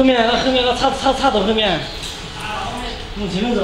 后面，那后面，那叉叉叉到后面，往前面走。